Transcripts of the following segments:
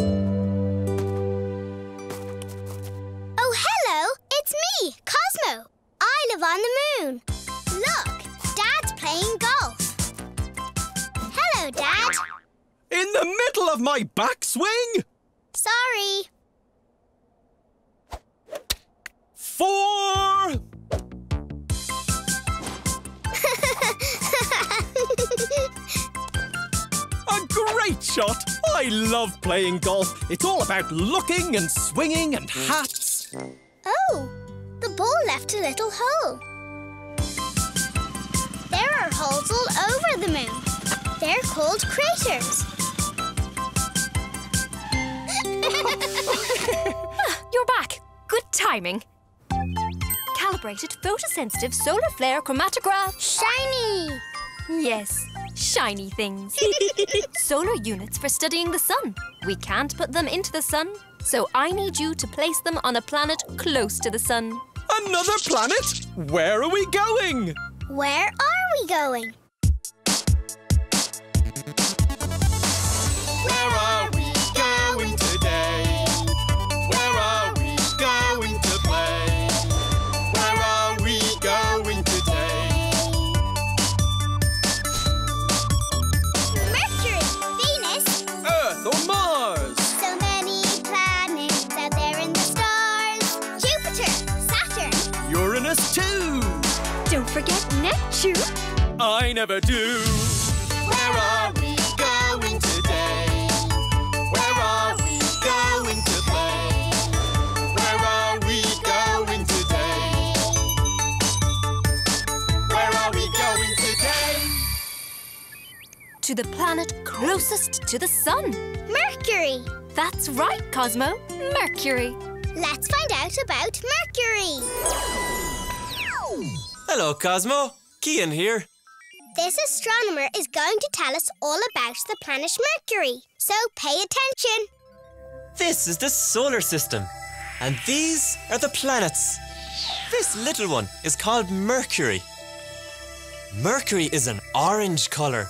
Oh, hello! It's me, Cosmo. I live on the moon. Look, Dad's playing golf. Hello, Dad. In the middle of my backswing? Sorry. Four! Great shot! I love playing golf. It's all about looking and swinging and hats. oh, the ball left a little hole. There are holes all over the moon. They're called craters. You're back. Good timing. Calibrated photosensitive solar flare chromatograph. Shiny! Yes, shiny things. solar units for studying the sun. We can't put them into the sun, so I need you to place them on a planet close to the sun. Another planet? Where are we going? Where are we going? Forget Neptune. I never do. Where are we going today? Where are we going to play? Where are we going today? Where are we going today? To the planet closest to the sun. Mercury. That's right, Cosmo. Mercury. Let's find out about Mercury. Hello, Cosmo. Kian here. This astronomer is going to tell us all about the planet Mercury, so pay attention. This is the solar system, and these are the planets. This little one is called Mercury. Mercury is an orange color.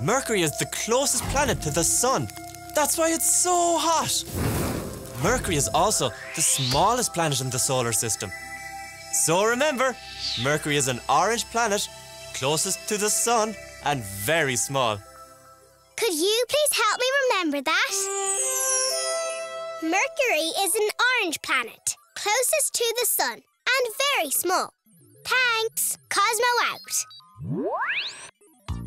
Mercury is the closest planet to the sun. That's why it's so hot. Mercury is also the smallest planet in the solar system. So remember, Mercury is an orange planet, closest to the sun, and very small. Could you please help me remember that? Mercury is an orange planet, closest to the sun, and very small. Thanks. Cosmo out.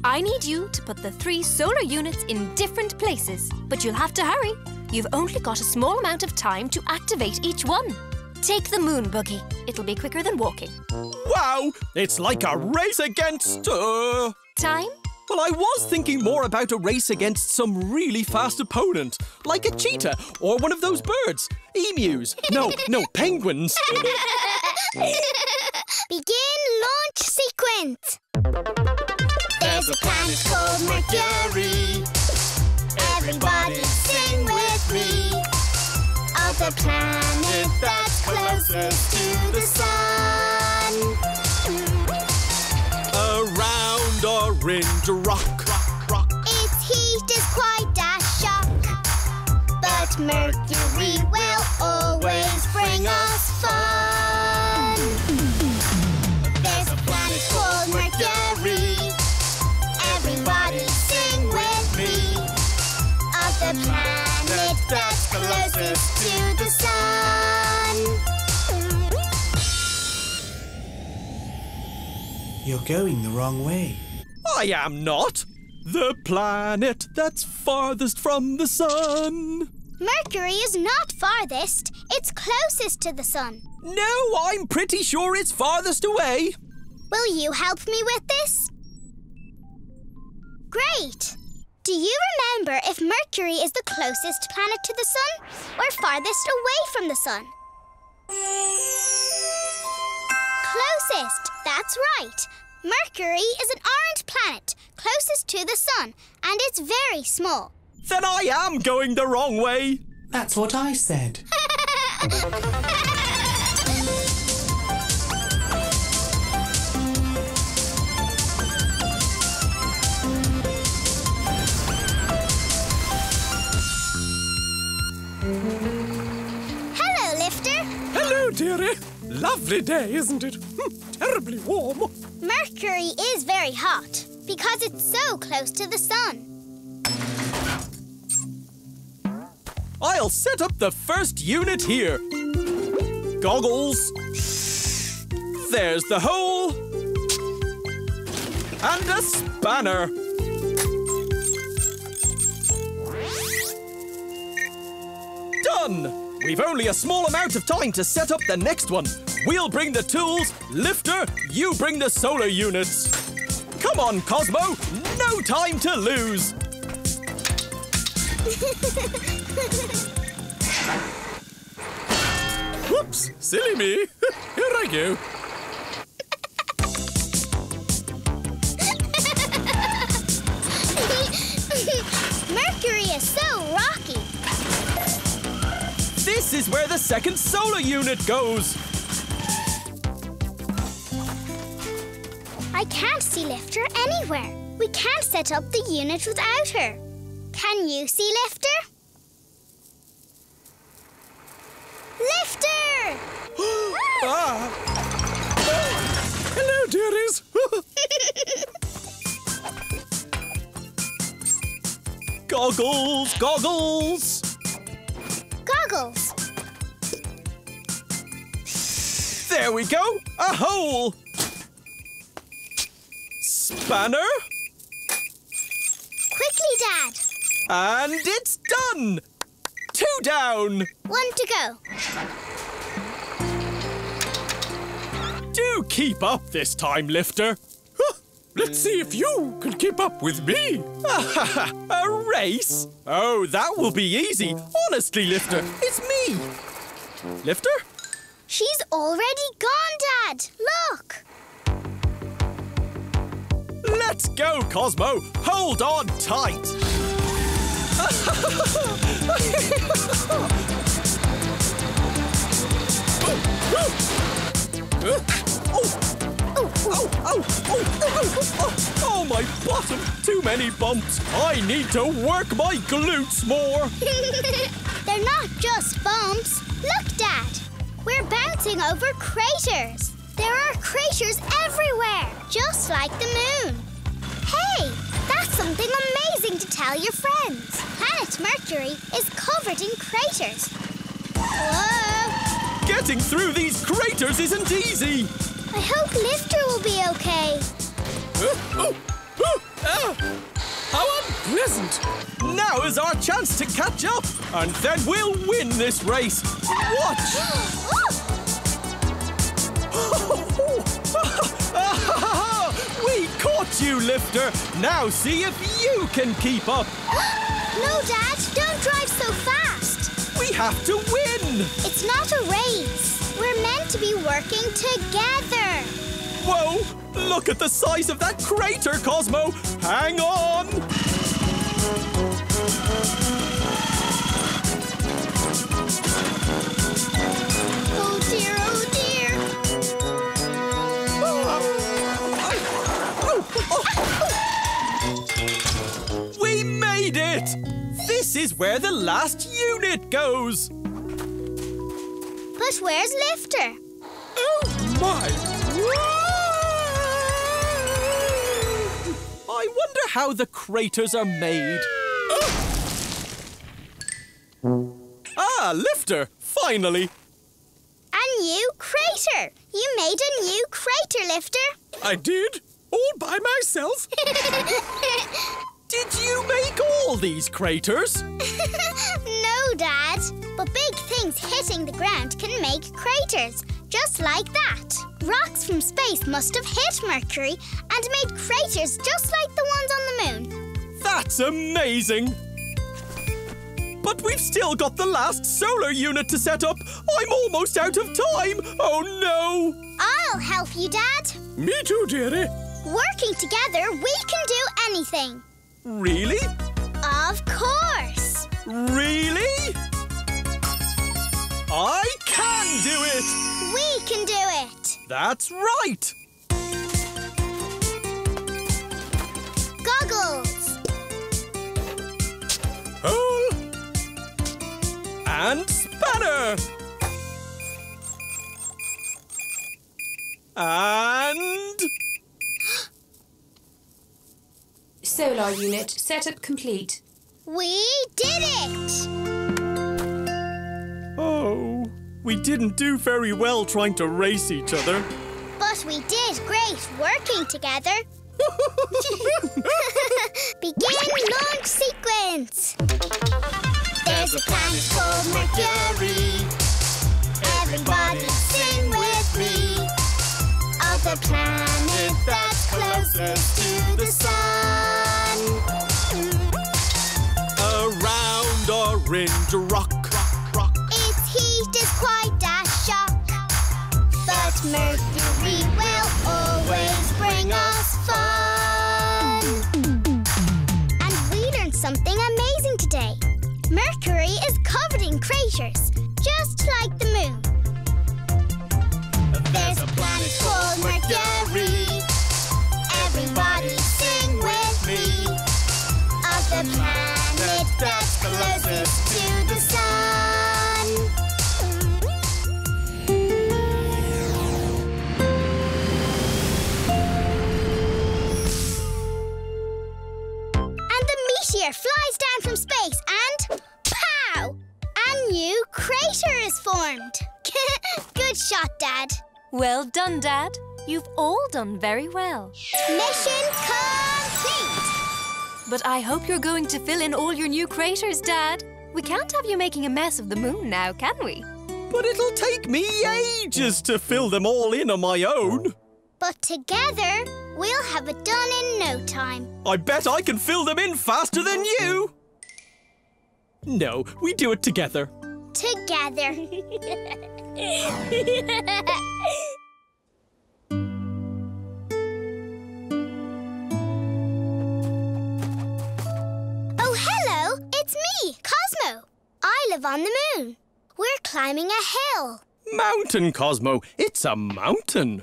I need you to put the three solar units in different places, but you'll have to hurry. You've only got a small amount of time to activate each one. Take the moon buggy. It'll be quicker than walking. Wow, it's like a race against. Uh... Time? Well, I was thinking more about a race against some really fast opponent, like a cheetah or one of those birds. Emus. No, no, penguins. Begin launch sequence. There's a planet called Mercury. Everybody sing with me. The planet that's closest to the sun. Around orange rock. Its heat is quite a shock. But Mercury will You're going the wrong way. I am not. The planet that's farthest from the sun. Mercury is not farthest, it's closest to the sun. No, I'm pretty sure it's farthest away. Will you help me with this? Great! Do you remember if Mercury is the closest planet to the sun or farthest away from the sun? Closest, that's right. Mercury is an orange planet closest to the sun, and it's very small. Then I am going the wrong way. That's what I said. Hello, Lifter. Hello, dearie. Lovely day, isn't it? Hmm. Terribly warm. Mercury is very hot because it's so close to the sun. I'll set up the first unit here. Goggles. There's the hole. And a spanner. Done! We've only a small amount of time to set up the next one. We'll bring the tools. Lifter, you bring the solar units. Come on, Cosmo. No time to lose. Whoops, silly me. Here I go. Mercury is so rocky. This is where the second solar unit goes. I can't see Lifter anywhere. We can't set up the unit without her. Can you see Lifter? Lifter! Ah. Hello, dearies. goggles, goggles. Goggles. There we go. A hole. Spanner. Quickly, Dad. And it's done. Two down. One to go. Do keep up this time, Lifter. Huh, Let's see if you can keep up with me. A race? Oh, that will be easy. Honestly, Lifter, it's me. Lifter? She's already gone, Dad. Look. Let's go, Cosmo. Hold on tight. Oh, my bottom. Too many bumps. I need to work my glutes more. They're not just bumps. Look, Dad. We're bouncing over craters. There are craters everywhere, just like the moon. Something amazing to tell your friends. Planet Mercury is covered in craters. Whoa! Getting through these craters isn't easy. I hope Lifter will be okay. Oh, oh, ah. How unpleasant! Now is our chance to catch up, and then we'll win this race. Watch! you, Lifter. Now see if you can keep up. no, Dad, don't drive so fast. We have to win. It's not a race. We're meant to be working together. Whoa! Look at the size of that crater, Cosmo. Hang on. This is where the last unit goes. But where's Lifter? Oh my! I wonder how the craters are made. Ah, Lifter! Finally! A new crater. You made a new crater, Lifter. I did? All by myself? Did you make all these craters? no, Dad. But big things hitting the ground can make craters, just like that. Rocks from space must have hit Mercury and made craters just like the ones on the moon. That's amazing! But we've still got the last solar unit to set up. I'm almost out of time. Oh no! I'll help you, Dad. Me too, dearie. Working together, we can do anything. Really? Of course. Really? I can do it! We can do it. That's right! Goggles. Hole and spanner. And... Solar unit setup complete. We did it! Oh, we didn't do very well trying to race each other. But we did great working together. Begin launch sequence. There's a planet called Mercury. Everybody sing with me. Of the planet that's closest to the sun. Around orange rock. Its heat is quite a shock. But Mercury will always bring us fun. And we learned something amazing today. Mercury is covered in craters, space and pow! A new crater is formed. Good shot, Dad. Well done, Dad. You've all done very well. Mission complete. But I hope you're going to fill in all your new craters, Dad. We can't have you making a mess of the moon now, can we? But it'll take me ages to fill them all in on my own. But together, we'll have it done in no time. I bet I can fill them in faster than you. No, we do it together. Together. oh, hello! It's me, Cosmo. I live on the moon. We're climbing a hill. Mountain, Cosmo. It's a mountain.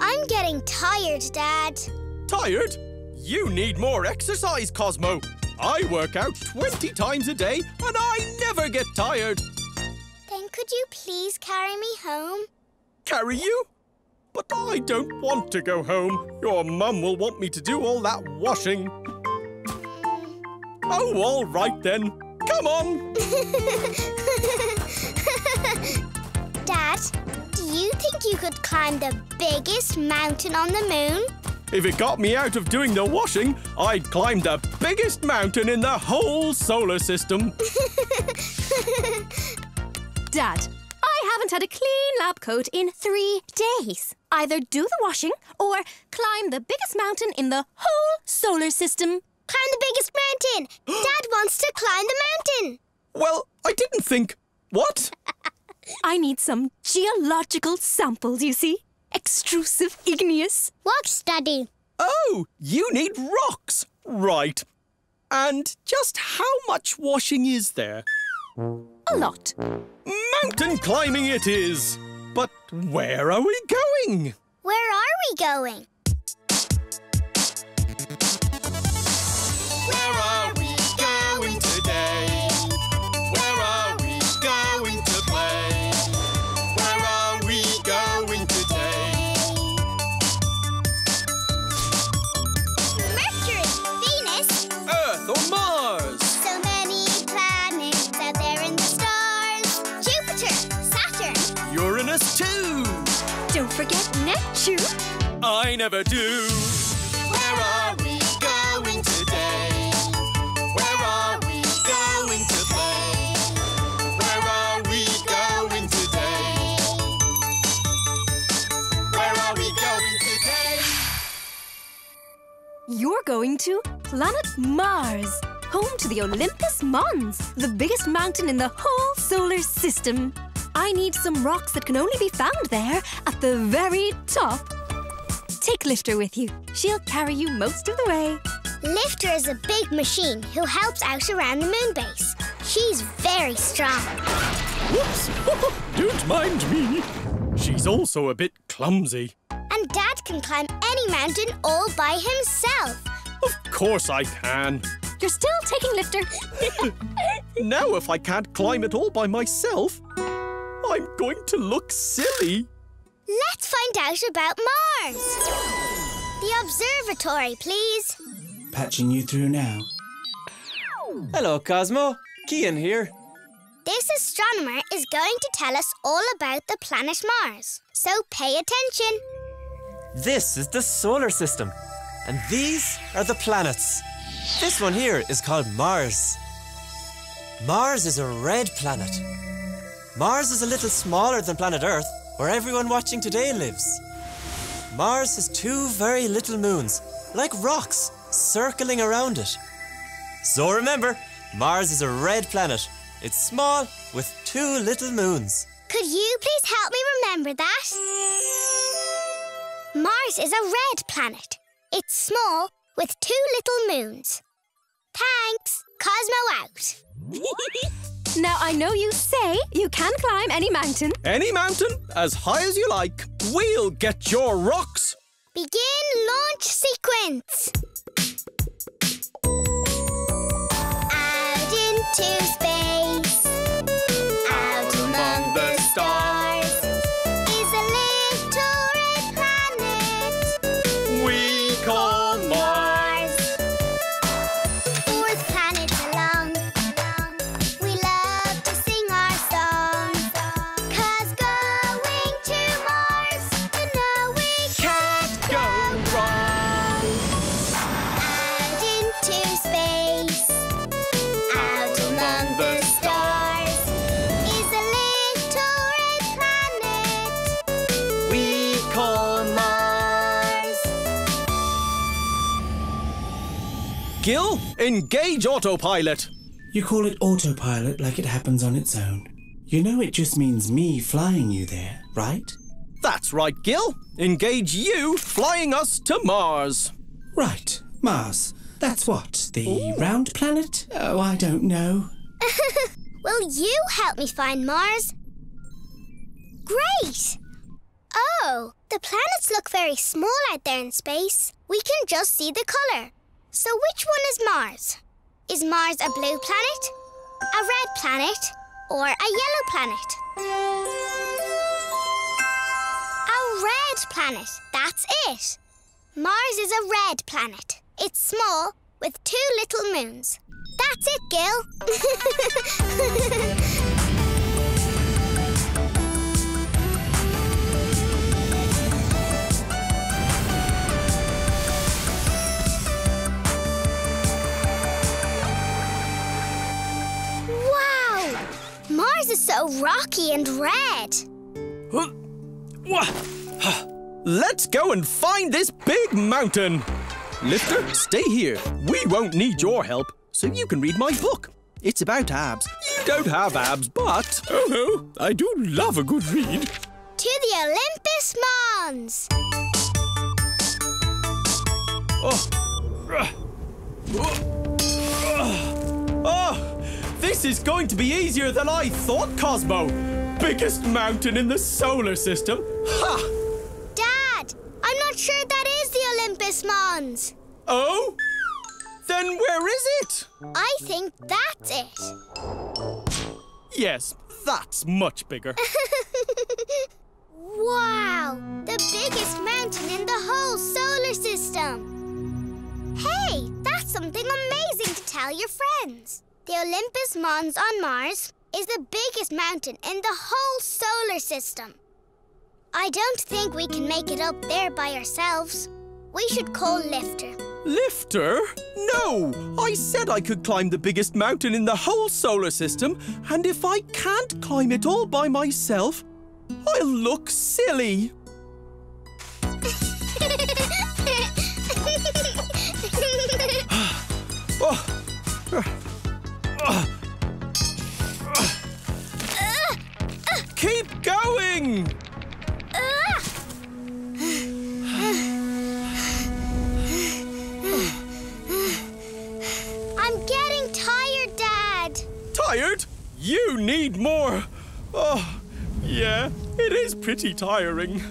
I'm getting tired, Dad. Tired? You need more exercise, Cosmo. I work out 20 times a day and I never get tired. Then could you please carry me home? Carry you? But I don't want to go home. Your mum will want me to do all that washing. Hmm. Oh, all right then. Come on. Dad, do you think you could climb the biggest mountain on the moon? If it got me out of doing the washing, I'd climb the biggest mountain in the whole solar system. Dad, I haven't had a clean lab coat in three days. Either do the washing or climb the biggest mountain in the whole solar system. Climb the biggest mountain! Dad wants to climb the mountain! Well, I didn't think. What? I need some geological samples, you see. Extrusive igneous. What's Daddy? Oh, you need rocks. Right. And just how much washing is there? A lot. Mountain climbing it is. But where are we going? Where are we going? Never do. Where are we going today? Where are we going to play? Where are we going today? Where are we going today? You're going to planet Mars, home to the Olympus Mons, the biggest mountain in the whole solar system. I need some rocks that can only be found there at the very top. Take Lifter with you. She'll carry you most of the way. Lifter is a big machine who helps out around the moon base. She's very strong. Whoops! Don't mind me. She's also a bit clumsy. And Dad can climb any mountain all by himself. Of course I can. You're still taking Lifter. Now, if I can't climb it all by myself, I'm going to look silly. Let's find out about Mars. The observatory, please. Patching you through now. Hello, Cosmo. Kian here. This astronomer is going to tell us all about the planet Mars. So pay attention. This is the solar system, and these are the planets. This one here is called Mars. Mars is a red planet. Mars is a little smaller than planet Earth, where everyone watching today lives. Mars has two very little moons, like rocks, circling around it. So remember, Mars is a red planet. It's small with two little moons. Could you please help me remember that? Mars is a red planet. It's small with two little moons. Thanks. Cosmo out. Now, I know you say you can climb any mountain. Any mountain, as high as you like. We'll get your rocks. Begin launch sequence. Out into space. Gil, engage autopilot. You call it autopilot like it happens on its own. You know it just means me flying you there, right? That's right, Gil. Engage you flying us to Mars. Right, Mars. That's what? The round planet? Oh, I don't know. Will you help me find Mars? Great! Oh, the planets look very small out there in space. We can just see the colour. So which one is Mars? Is Mars a blue planet, a red planet, or a yellow planet? A red planet, that's it. Mars is a red planet. It's small with two little moons. That's it, Gil. Rocky and red. Let's go and find this big mountain. Lifter, stay here. We won't need your help, so you can read my book. It's about abs. You don't have abs, but. Oh, oh, I do love a good read. To the Olympus Mons. Oh. Oh, this is going to be easier than I thought, Cosmo. Biggest mountain in the solar system. Ha! Dad, I'm not sure that is the Olympus Mons. Oh? Then where is it? I think that's it. Yes, that's much bigger. Wow! The biggest mountain in the whole solar system. Hey, that's something amazing to tell your friends. The Olympus Mons on Mars is the biggest mountain in the whole solar system. I don't think we can make it up there by ourselves. We should call Lifter. Lifter? No! I said I could climb the biggest mountain in the whole solar system, and if I can't climb it all by myself, I'll look silly. I'm getting tired, Dad. Tired? You need more. Oh, yeah, it is pretty tiring.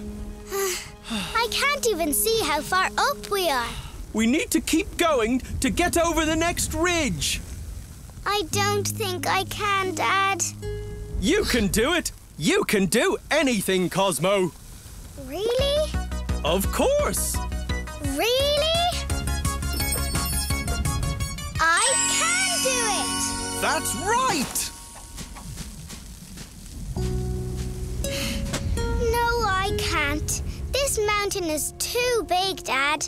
I can't even see how far up we are. We need to keep going to get over the next ridge. I don't think I can, Dad. You can do it. You can do anything, Cosmo. Really? Of course. Really? I can do it! That's right. No, I can't. This mountain is too big, Dad.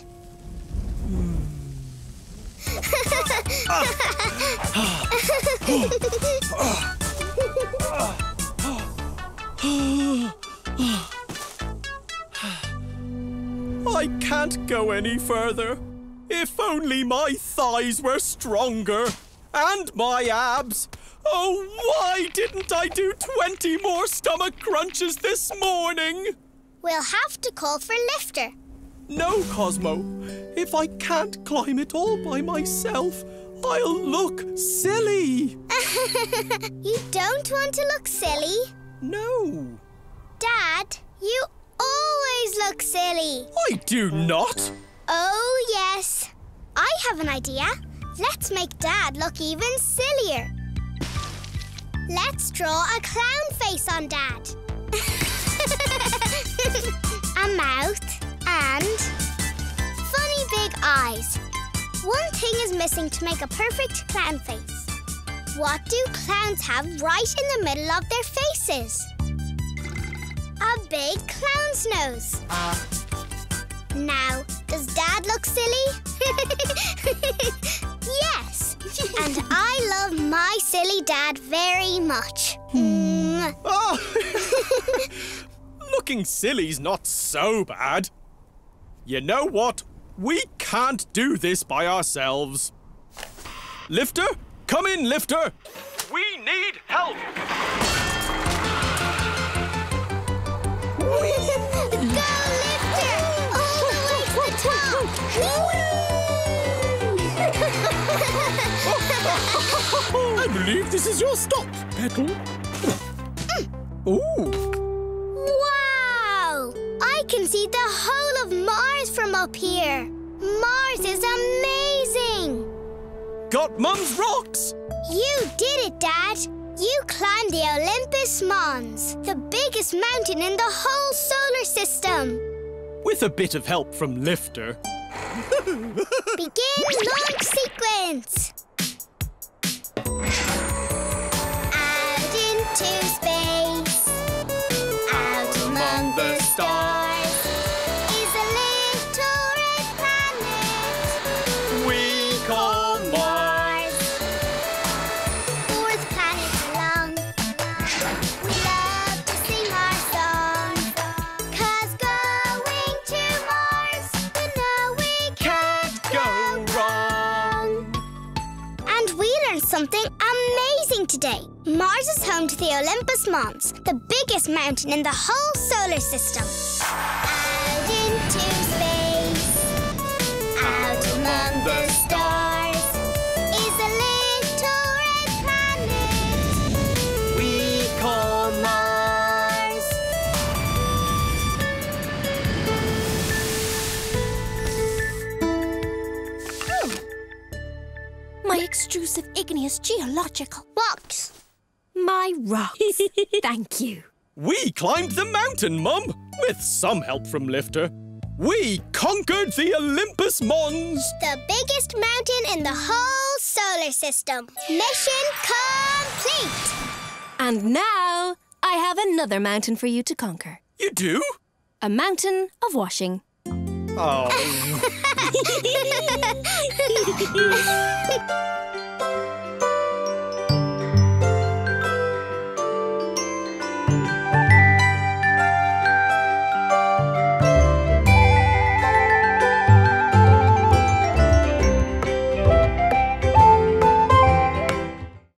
Hmm. Ah. Ah. Ah. I can't go any further. If only my thighs were stronger. And my abs. Oh, why didn't I do 20 more stomach crunches this morning? We'll have to call for Lifter. No, Cosmo. If I can't climb it all by myself, I'll look silly. You don't want to look silly. No, Dad, you always look silly. I do not. Oh, yes. I have an idea. Let's make Dad look even sillier. Let's draw a clown face on Dad. a mouth and funny big eyes. One thing is missing to make a perfect clown face. What do clowns have right in the middle of their faces? A big clown's nose. Now, does Dad look silly? yes. And I love my silly dad very much. Mm. Oh, looking silly's not so bad. You know what? We can't do this by ourselves. Lifter, come in, Lifter. We need help. Go, Lifter! All the way to the top! I believe this is your stop, Petal. Ooh, wow! I can see the whole of Mars from up here. Mars is amazing! Got Mum's rocks. You did it, Dad! You climbed the Olympus Mons, the biggest mountain in the whole solar system. With a bit of help from Lifter. Begin launch sequence. Out into space, out among the stars, Mars is home to the Olympus Mons, the biggest mountain in the whole solar system. Out into space, out among the stars, is a little red planet We call Mars. Hmm. My extrusive igneous geological. Rocks. My rocks. Thank you. We climbed the mountain, Mum, with some help from Lifter. We conquered the Olympus Mons. The biggest mountain in the whole solar system. Mission complete. And now I have another mountain for you to conquer. You do? A mountain of washing. Oh.